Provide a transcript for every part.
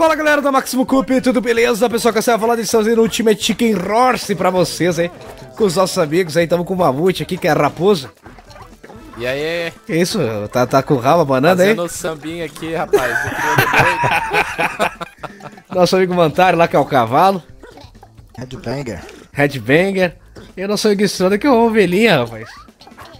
Fala galera da Máximo Cup, tudo beleza? Pessoal, que vai falar de estamos no Ultimate Chicken Roast pra vocês aí, com os nossos amigos aí, estamos com o Mamute aqui, que é a raposa. E aí? Que isso? Tá, tá com o rabo abanando aí? Fazendo sambinha aqui, rapaz. Nosso amigo Mantari lá, que é o cavalo. Headbanger. Headbanger. E o nosso amigo Estrada, que é uma ovelhinha, rapaz.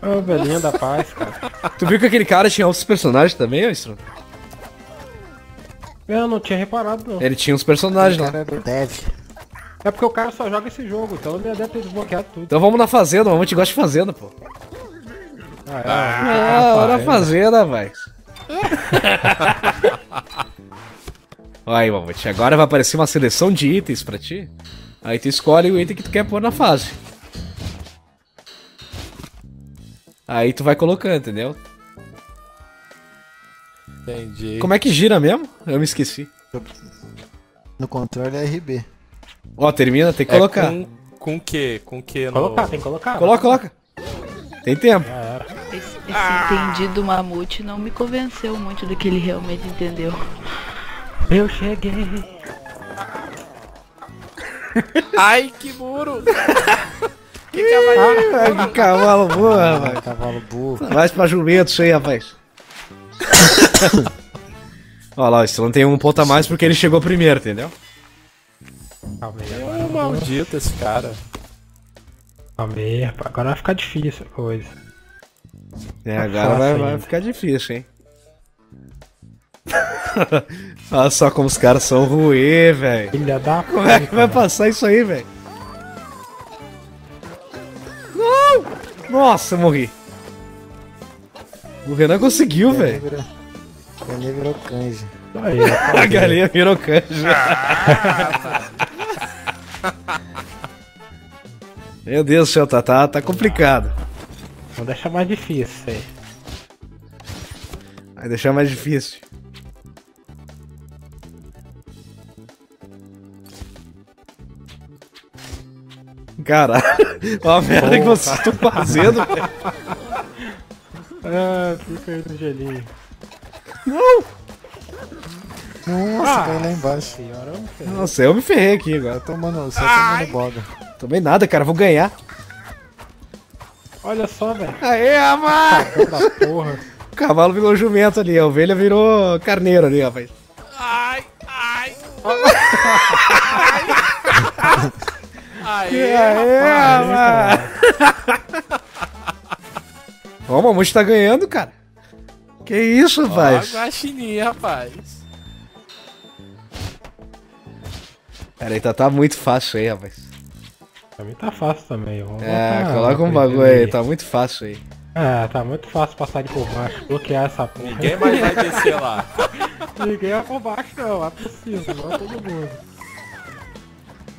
Ô, velhinha da paz, cara. Tu viu que aquele cara tinha outros personagens também, Estrada? Eu não tinha reparado, não. Ele tinha uns personagens lá. Cara do Dev. É porque o cara só joga esse jogo, então ele deve ter desbloqueado tudo. Então vamos na fazenda, o Mamute gosta de fazenda, pô. Ah, é. Ah, hora na fazenda, vai. Olha aí, Mamute, agora vai aparecer uma seleção de itens pra ti. Aí tu escolhe o item que tu quer pôr na fase. Aí tu vai colocando, entendeu? Entendi. Como é que gira mesmo? Eu me esqueci. No controle é RB. Ó, termina, tem que É colocar. com, com o quê? Com o quê? No... Colocar, tem que colocar. Coloca, coloca. Tem tempo. Esse, esse entendido mamute não me convenceu muito do que ele realmente entendeu. Eu cheguei. Ai, que muro! que cavalo. Ai, que cavalo boa, rapaz. Cavalo burro. Vai pra jumento isso aí, rapaz. Olha lá, o Estrela tem um ponto a mais porque ele chegou primeiro, entendeu? Calma aí, agora. maldito esse cara. Calma aí, rapaz. Agora vai ficar difícil a coisa. É, Tá agora vai, vai ficar difícil, hein? Olha só como os caras são ruê, velho. Filha da Como é que vai passar isso aí, velho? Não! Nossa, eu morri. O Renan conseguiu, velho. Galinha virou canja. A galinha virou canja. Meu Deus do céu, tá, tá, tá complicado. Vamos deixar mais difícil isso aí. Vai deixar mais difícil. Caralho, olha a merda que vocês estão fazendo, velho. Ah, fica aí no gelinho. Não! Nossa, Ah. caiu lá embaixo. Senhora, eu não sei. Nossa, eu me ferrei aqui agora. Tomando, só tomando boga. Tomei nada, cara, vou ganhar. Olha só, velho. Aê! Da porra. O cavalo virou jumento ali, a ovelha virou carneiro ali, rapaz. Ai, ai. Aê, Aê, rapaz. rapaz! Ó, o Mamute tá ganhando, cara. Que isso, Ó, rapaz? guaxininha, rapaz. Pera aí, tá, tá muito fácil aí, rapaz. Pra mim tá fácil também. Vamos É, botar coloca um bagulho coisa aí, tá muito fácil aí. É, tá muito fácil passar de por baixo. Bloquear essa porra. Ninguém mais vai descer lá. Ninguém é por baixo, não. É possível, não é todo mundo.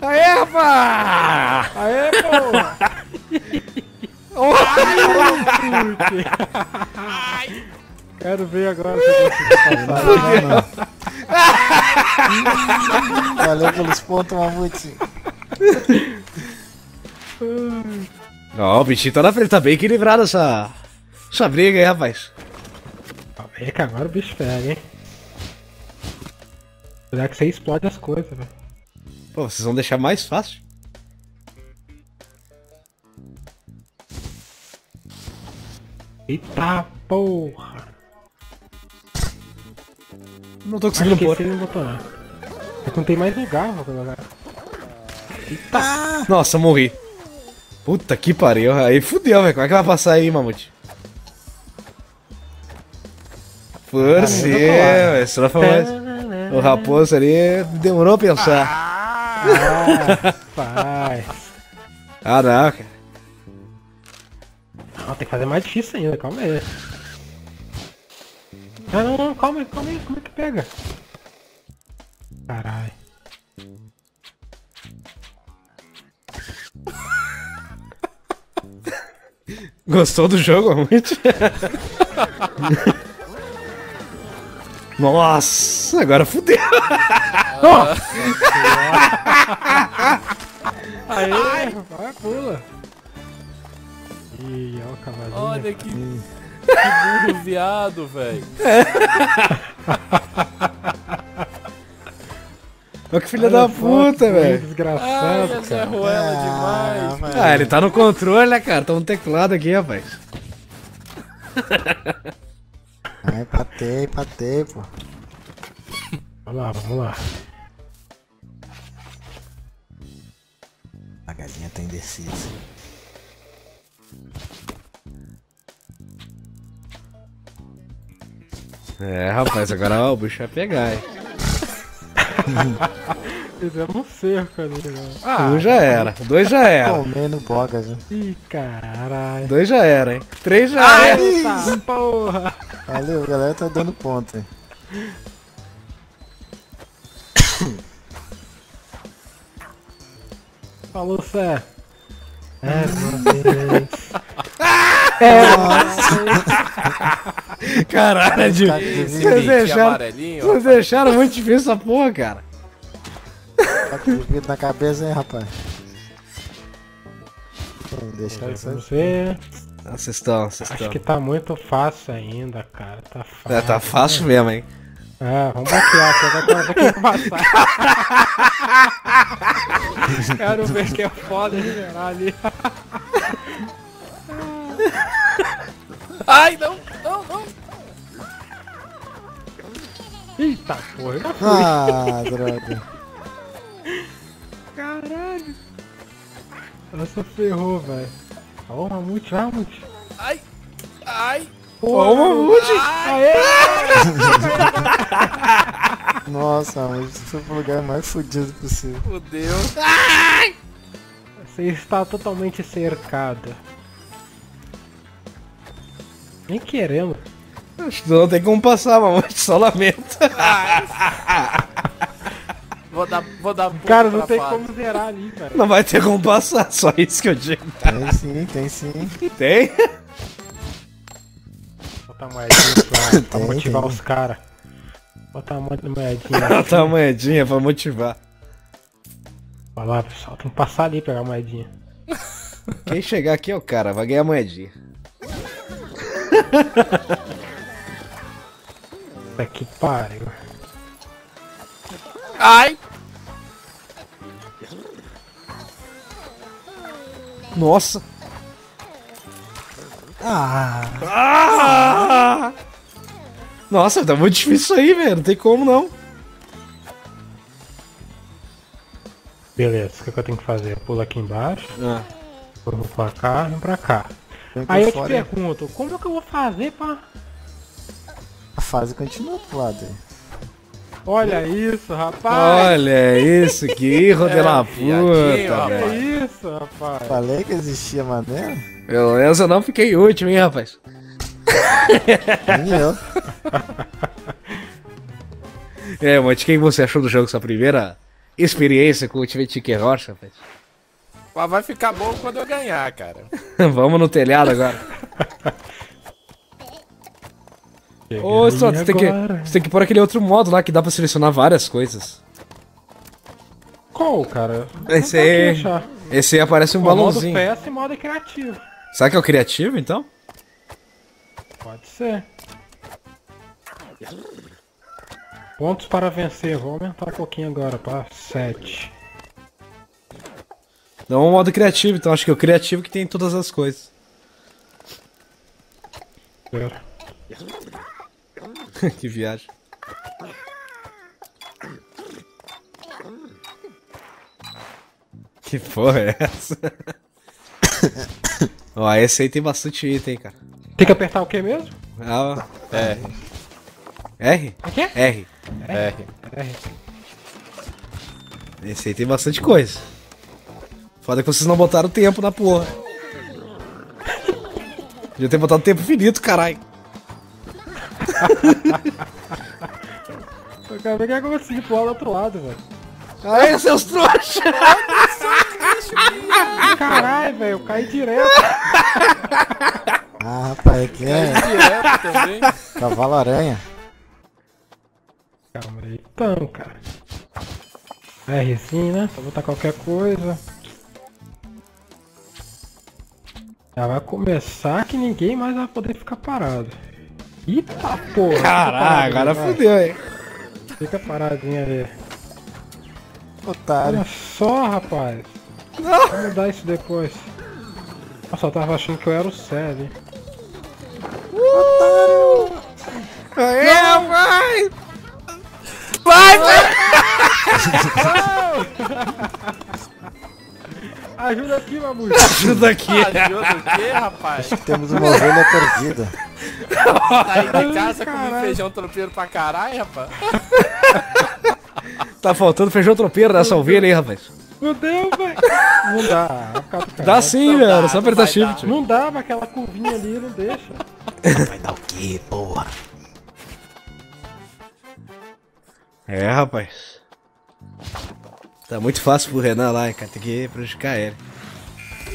Aê, rapaz! Aê, porra! Quero ver agora se eu consigo passar. Valeu pelos pontos, Mamute. Ó, o bichinho tá na frente, tá bem equilibrado essa, essa briga aí, rapaz. Calma aí que agora o bicho pega, hein? Será que você explode as coisas, velho? Pô, vocês vão deixar mais fácil. Eita porra! Não tô conseguindo pôr. não botou não. É que não tem mais lugar pra colocar. Nossa, morri. Puta que pariu. Aí fudeu, velho. Como é que vai passar aí, Mamute? Por si, velho. Foi mais. O raposo ali demorou a pensar. Ah, Rapaz! Ah, não, cara. Não, tem que fazer mais difícil ainda, calma aí. Não, não, não, calma aí, calma aí, como é que pega? Caralho. Gostou do jogo, Mamute? Nossa, agora fudeu. Aê, vai, pula. Ih, olha que, que burro viado, velho. Olha que filho da Olha puta, que velho. Desgraçado, Ai, cara. Ruela Ah, demais. velho. Ah, ele tá no controle, né, cara? Tá no teclado aqui, rapaz. Ai, patei, patei, pô. Vamos lá, vamos lá. A galinha tá indecisa. É, rapaz, agora ó, o bicho vai pegar, hein? Fizemos um cerco ali, né? Ah, Um já era, dois já era. Comendo boga, já. ih, caralho. Dois já era, hein? Três já era. Eita porra! Valeu, a galera tá dando ponto, hein. Falou, Sé. É, vocês. Caralho. Cara, Vocês deixaram, vocês deixaram muito difícil essa porra, cara. Tá com vidro na cabeça, hein, rapaz. Pô, Deixa isso. Ah, Vocês estão, vocês Acho que tá muito fácil ainda, cara. Tá fácil. É, tá fácil mesmo, hein? É, vamos bloquear, que agora vai ter que passar. Quero ver que é foda gerar ali. Ai, não, não, não. Eita porra, eu já fui. Ah, droga. Caralho. Nossa, ferrou, velho. Ó, o mamute, mamute. Ai, ai. Ô, Mamute! Aê! Nossa, mas isso foi pro lugar mais fudido possível. Fudeu. Você está totalmente cercado. Nem querendo. Acho que não tem como passar, Mamute, só lamento. Vou dar, vou dar Cara, não tem fase. como zerar ali, velho. Não vai ter como passar, só isso que eu digo. Tem sim, tem sim. Tem? Botar moedinha pra, pra Tem, motivar tem. os caras. Botar uma moedinha. Botar a moedinha pra motivar. Vai lá, pessoal. Tem que passar ali e pegar a moedinha. Quem chegar aqui é o cara, vai ganhar moedinha. Puta que pariu. Ai. Nossa! Ah, Ah! Nossa, tá muito difícil isso aí, velho. Não tem como não. Beleza, o que, que eu tenho que fazer? Eu pulo aqui embaixo, Ah. vou pra cá, vem pra cá. Aí eu te fora. pergunto, como é que eu vou fazer pra. A fase continua pro lado aí. Olha isso, rapaz! Olha isso, que erro de la puta. Olha velho. isso, rapaz! Falei que existia maneira? Pelo menos eu não fiquei último, hein, rapaz. Nem eu. É, mas o que você achou do jogo, sua primeira experiência com o Ultimate Chicken Rocha, rapaz? Mas vai ficar bom quando eu ganhar, cara. Vamos no telhado agora. Ô, Stroto, você tem, que, você tem que pôr aquele outro modo lá que dá pra selecionar várias coisas. Qual, cara? Esse aí, esse aí aparece um Ó, modo balãozinho. PS e modo criativo. Será que é o criativo, então? Pode ser. Pontos para vencer. Vou aumentar um pouquinho agora para 7. Não, o modo criativo, então acho que é o criativo que tem todas as coisas. que viagem. Que porra é essa? Ó, esse aí tem bastante item, cara. Tem que apertar o que mesmo? Ah, É, R? R. é. R. Esse aí tem bastante coisa. Foda que vocês não botaram tempo na porra. Podia ter botado tempo finito, caralho. Eu quero ver que eu consegui pular do outro lado, velho. Aí, seus trouxas! Caralho, velho, eu caí direto. Ah, rapaz, aqui é Direto também. cavalo aranha. Calma aí. Então, cara. Rzinho, né? Pra botar qualquer coisa. Já vai começar que ninguém mais vai poder ficar parado. Eita porra! Caralho, agora vai. fudeu, hein? Fica paradinho ali. Otário. Olha só, rapaz. Vou mudar isso depois. Nossa, eu tava achando que eu era o Célio. É, vai! Ajuda aqui, Mamute. Ajuda aqui. Ajuda o quê, rapaz? Temos uma ovelha perdida. Tá indo de casa comer feijão tropeiro pra caralho, rapaz? Tá faltando feijão tropeiro nessa ovelha aí, rapaz. Meu Deus, velho. Não dá. do Dá sim, Não velho. dá, Só apertar shift. Não dá, mas aquela curvinha ali não deixa. Vai dar o quê, porra? É, rapaz. Tá muito fácil pro Renan lá, cara. Tem que prejudicar ele.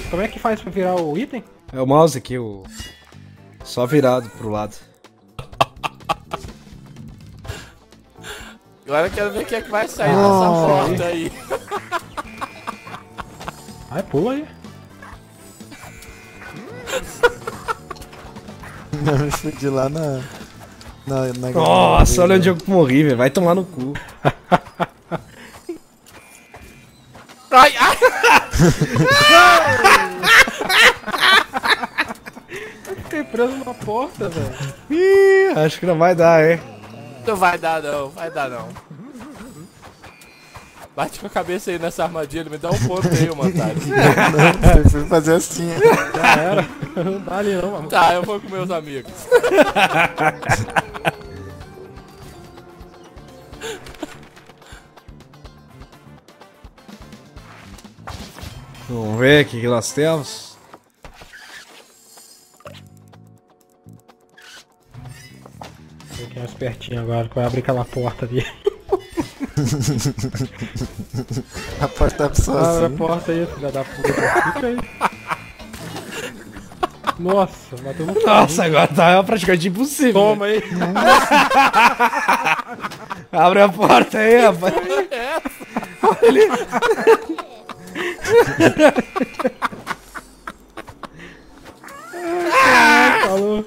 Como é que faz pra virar o item? É o mouse aqui, o. Só virado pro lado. Agora eu quero ver quem é que vai sair dessa Nossa. porta aí. Ai, pula aí. Eu me fudi lá na. Na, na Nossa, olha onde eu morri, velho. Vai tomar no cu. Ai, ai! Fiquei preso numa porta, velho. Ih, acho que não vai dar, hein? Não vai dar não, vai dar não. Bate com a cabeça aí nessa armadilha, me dá um ponto aí, ô Mantário. Não, eu fui fazer assim. Já era. Não dá ali não, mano. Tá, eu vou com meus amigos. ver o que, que nós temos. Fiquei mais pertinho agora, que vai abrir aquela porta ali. A porta abre Abre a sozinha. porta aí, filha da puta. Fica aí. Nossa, bateu no Nossa, agora tá praticamente impossível. Toma aí. Abre a porta aí, rapaz. Falou.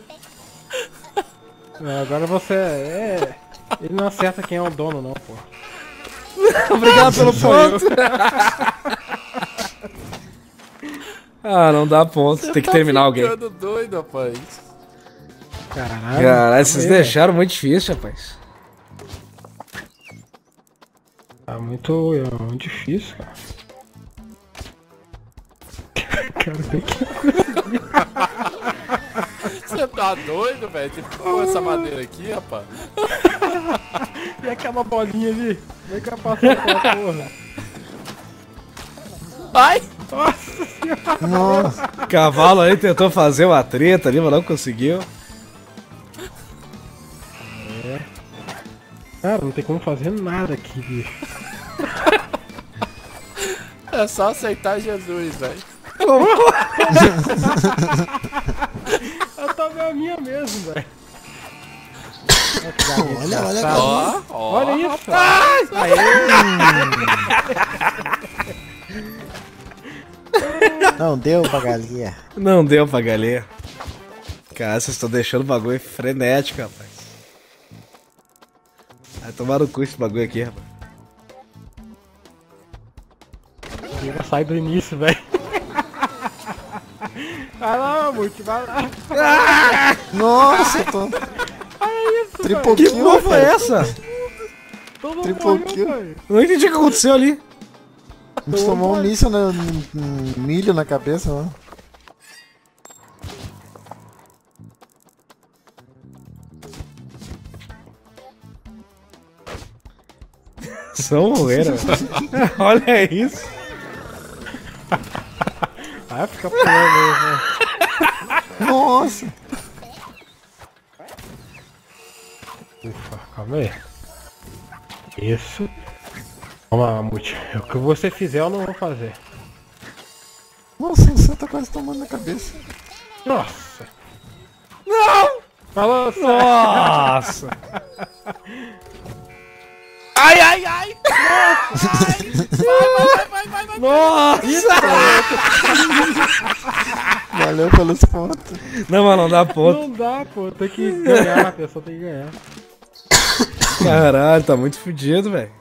Não, agora você é. Ele não acerta quem é o dono, não, pô. Obrigado pelo ponto. ah, não dá ponto. Tem que terminar alguém. Tá doido, rapaz. Caralho. Caralho, vocês aí, deixaram muito difícil, rapaz. Tá muito, é, muito difícil, cara. Cara, tem que. Você tá doido, velho? Você ficou essa madeira aqui, rapaz? E aquela bolinha ali? É que vai passar aquela porra? Ai! Nossa, Cavalo aí tentou fazer uma treta ali, mas não conseguiu. Cara, não tem como fazer nada aqui, bicho. É só aceitar Jesus, velho. Eu tô a minha mesmo, velho. olha, olha. Tá. Ó, ó. Olha isso! Não deu pra galinha. Não deu pra galinha. Cara, vocês estão deixando o bagulho frenético, rapaz. Vai tomar no cu esse bagulho aqui, rapaz. Sair do início, velho. Vai lá, Mamute, vai lá. Nossa, eu tô. Triple Que porra foi velho. essa? Todo Triple morreu, kill. velho. Não entendi o que aconteceu ali. A gente tomou um míssil, na, um milho na cabeça, ó. São moeira, velho. Olha isso. Vai ficar pulando aí, velho. Nossa! Ufa, calma aí. Isso. Lá, Mamute. O que você fizer, eu não vou fazer. Nossa, você tá quase tomando na cabeça. Nossa! Não! Falou. Nossa. Ai, ai, ai! Vai, vai, vai, vai, vai! Nossa. Valeu pelos pontos. Não, mas não dá ponto. Não dá, pô. Tem que ganhar, a pessoa tem que ganhar. Caralho, tá muito fudido, velho.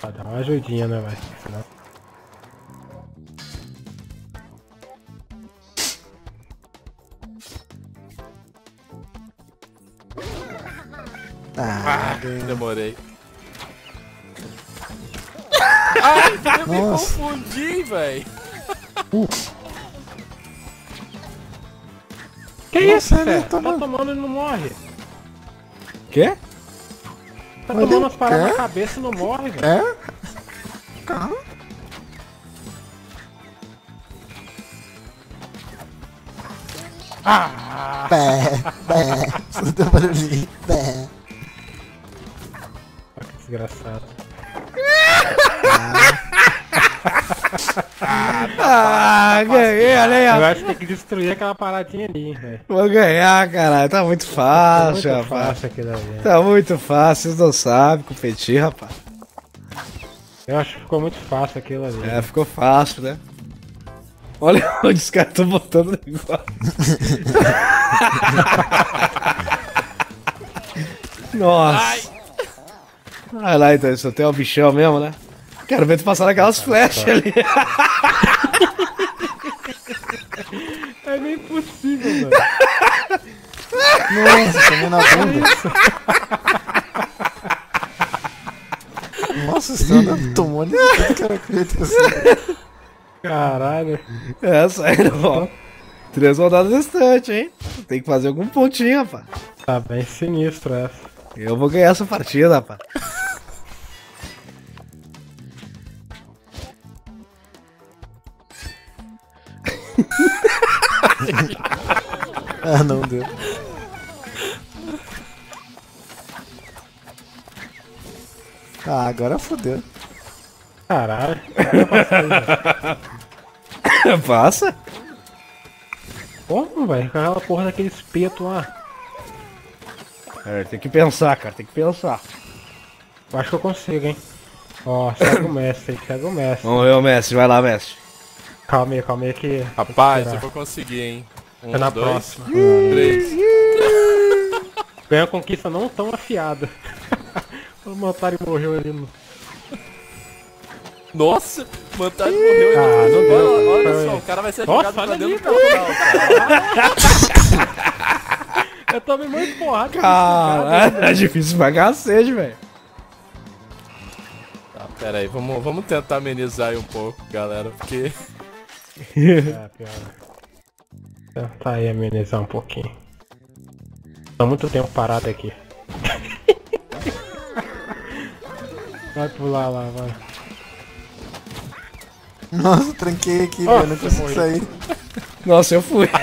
Pra dar uma ajudinha, né, velho? Senão... Ah, Demorei. Ai, eu me Nossa. confundi, velho. Que Nossa, isso, Fé? toma- Tá tomando e não morre. Quê? Tá Mas tomando umas paradas na cabeça e não morre, velho. é? Calma. Ah! Bé, bé. Só deu barulhinho. Desgraçado. Ah, ganhei, olha aí, Eu acho que tem que destruir aquela paradinha ali, velho. Vou ganhar, caralho. Tá muito Tá fácil, muito rapaz. fácil aquilo ali. Tá muito fácil, vocês não sabem competir, rapaz. Eu acho que ficou muito fácil aquilo ali. É, ficou fácil, né? Olha onde os caras estão botando o negócio. Nossa. Vai lá então, só tem um bichão mesmo, né? Quero ver tu passar naquelas flechas ali. É nem possível, velho. Nossa, tomei na bunda. Nossa, você tá andando tomando tudo que era feito assim. Caralho. É, sério, ó. Três rodadas restantes, hein? Tem que fazer algum pontinho, rapaz. Tá bem sinistro essa. Eu vou ganhar essa partida, rapaz. Ah, não deu. Ah, agora fodeu. Caralho. Passa. Como, velho? Com aquela porra daquele espeto lá. É, tem que pensar, cara, tem que pensar. Eu acho que eu consigo, hein? Ó, segue o mestre aí, segue o mestre. Vamos ver o mestre, vai lá, mestre. Calma aí, calma aí que. Rapaz, eu vou conseguir, hein. Um, É na dois, próxima. três. Ganha a conquista não tão afiada. o Mantari morreu ali no. Nossa, Mantade morreu. Ah, não deu. Olha, olha Foi. só, o cara vai ser Nossa, jogado pra dentro do ali, cara. Eu tomei muito porrada. Caralho, é difícil pra cacete, velho. Tá, pera aí, vamos, vamos tentar amenizar aí um pouco, galera, porque... É, pior. Tentar aí amenizar um pouquinho. Tá muito tempo parado aqui. Vai pular lá, vai. Nossa, tranquei aqui, Nossa, velho. Não consigo sair. Nossa, eu fui.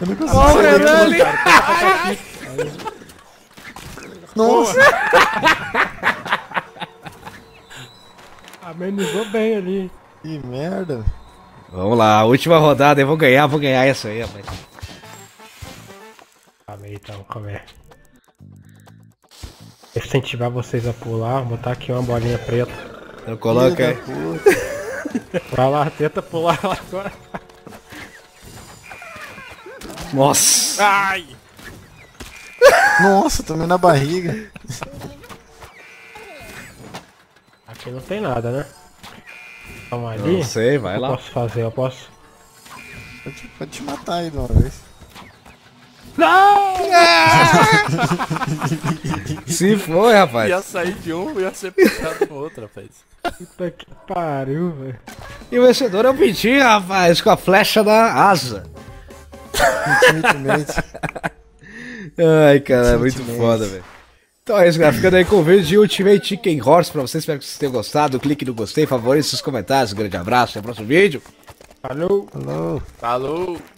Eu não consigo Ó, o sair Renan daqui. ali. Nossa, Amenizou bem ali. que merda. Vamos lá, última rodada, eu vou ganhar, vou ganhar essa aí, rapaz. Calma aí então, calma aí. Incentivar vocês a pular, botar aqui uma bolinha preta. Coloca Filho aí. puta. Vai lá, tenta pular lá agora. Nossa. Ai! Nossa, tomei na barriga. Aqui não tem nada, né? Calma ali. Não sei, vai eu lá. posso fazer, eu posso. Pode, pode te matar aí de uma vez. Se foi, rapaz. Ia sair de um e ia ser puxado no outro, rapaz. Puta que pariu, velho. E o vencedor é o Pintinho, rapaz, com a flecha da asa. Ai, cara, é muito foda, velho. Então é isso, galera. Ficando aí com o vídeo de Ultimate Chicken Horse pra vocês. Espero que vocês tenham gostado. Clique no gostei, favorite, seus comentários. Um grande abraço. Até o próximo vídeo. Falou! Falou. Falou!